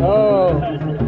어.